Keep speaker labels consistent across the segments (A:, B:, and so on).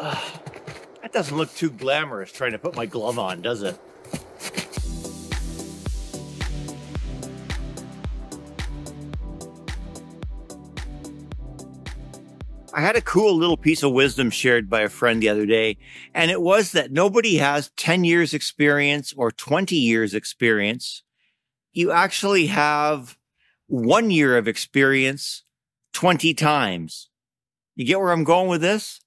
A: That doesn't look too glamorous trying to put my glove on, does it? I had a cool little piece of wisdom shared by a friend the other day, and it was that nobody has 10 years experience or 20 years experience. You actually have one year of experience 20 times. You get where I'm going with this?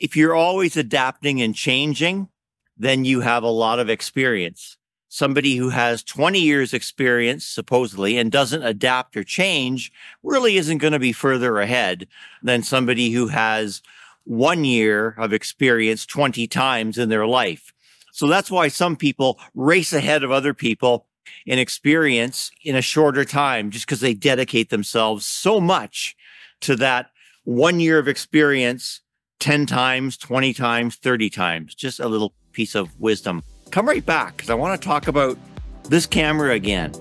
A: If you're always adapting and changing, then you have a lot of experience somebody who has 20 years experience, supposedly, and doesn't adapt or change really isn't going to be further ahead than somebody who has one year of experience 20 times in their life. So that's why some people race ahead of other people in experience in a shorter time, just because they dedicate themselves so much to that one year of experience 10 times, 20 times, 30 times. Just a little piece of wisdom come right back because I want to talk about this camera again.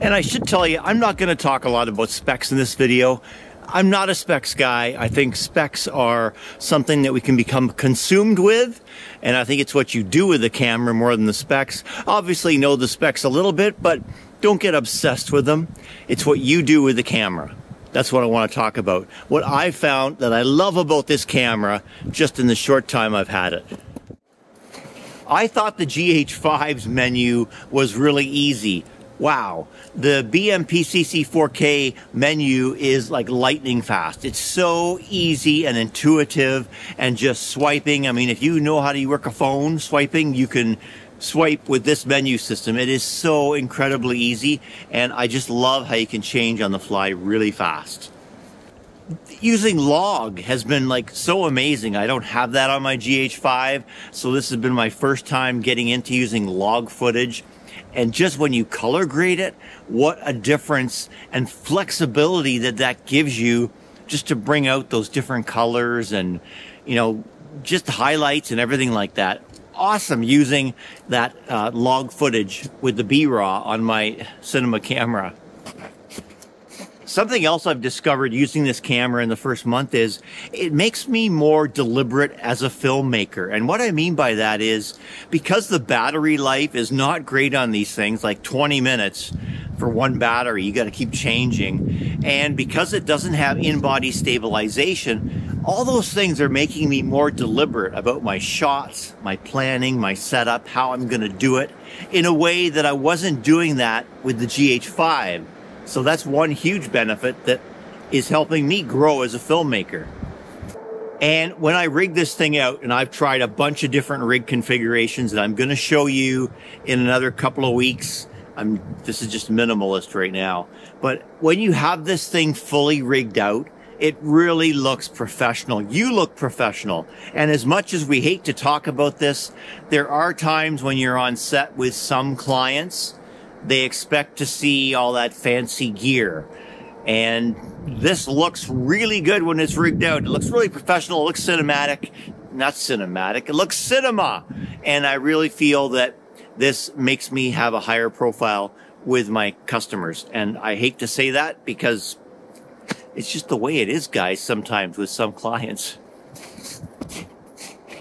A: And I should tell you, I'm not going to talk a lot about specs in this video. I'm not a specs guy. I think specs are something that we can become consumed with. And I think it's what you do with the camera more than the specs. Obviously know the specs a little bit, but don't get obsessed with them. It's what you do with the camera. That's what I want to talk about. What I found that I love about this camera just in the short time I've had it. I thought the GH5's menu was really easy. Wow. The BMPCC 4K menu is like lightning fast. It's so easy and intuitive and just swiping. I mean, if you know how to work a phone swiping, you can swipe with this menu system. It is so incredibly easy, and I just love how you can change on the fly really fast. Using log has been like so amazing. I don't have that on my GH5, so this has been my first time getting into using log footage. And just when you color grade it, what a difference and flexibility that that gives you just to bring out those different colors and, you know, just highlights and everything like that awesome using that uh, log footage with the B-RAW on my cinema camera. Something else I've discovered using this camera in the first month is it makes me more deliberate as a filmmaker. And what I mean by that is because the battery life is not great on these things, like 20 minutes for one battery, you got to keep changing. And because it doesn't have in-body stabilization, all those things are making me more deliberate about my shots, my planning, my setup, how I'm going to do it in a way that I wasn't doing that with the GH5 so that's one huge benefit that is helping me grow as a filmmaker. And when I rig this thing out, and I've tried a bunch of different rig configurations that I'm going to show you in another couple of weeks. I'm, this is just minimalist right now. But when you have this thing fully rigged out, it really looks professional. You look professional. And as much as we hate to talk about this, there are times when you're on set with some clients they expect to see all that fancy gear. And this looks really good when it's rigged out. It looks really professional. It looks cinematic. Not cinematic. It looks cinema. And I really feel that this makes me have a higher profile with my customers. And I hate to say that because it's just the way it is, guys, sometimes with some clients.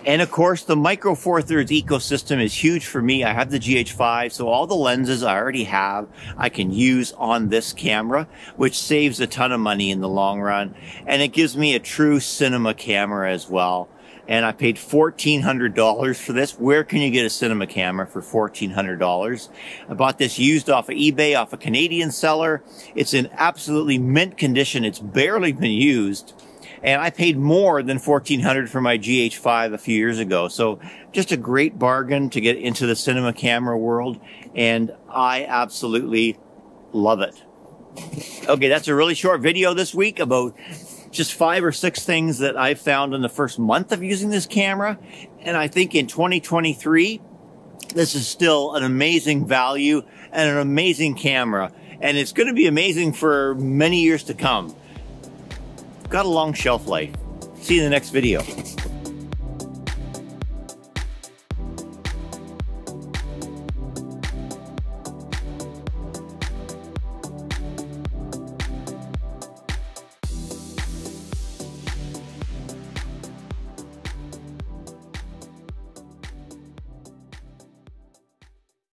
A: And of course, the Micro Four Thirds ecosystem is huge for me. I have the GH5, so all the lenses I already have, I can use on this camera, which saves a ton of money in the long run. And it gives me a true cinema camera as well. And I paid $1,400 for this. Where can you get a cinema camera for $1,400? I bought this used off of eBay, off a Canadian seller. It's in absolutely mint condition. It's barely been used and I paid more than 1400 for my GH5 a few years ago. So just a great bargain to get into the cinema camera world. And I absolutely love it. Okay. That's a really short video this week about just five or six things that I found in the first month of using this camera. And I think in 2023, this is still an amazing value and an amazing camera. And it's going to be amazing for many years to come got a long shelf life. See you in the next video.